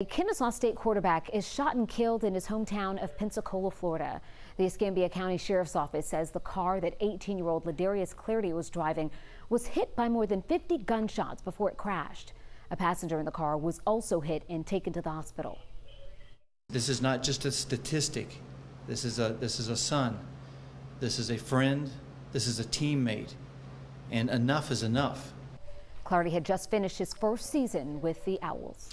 A Kennesaw State quarterback is shot and killed in his hometown of Pensacola, Florida. The Escambia County Sheriff's Office says the car that 18-year-old Ladarius Clardy was driving was hit by more than 50 gunshots before it crashed. A passenger in the car was also hit and taken to the hospital. This is not just a statistic. This is a this is a son. This is a friend. This is a teammate. And enough is enough. Clardy had just finished his first season with the Owls.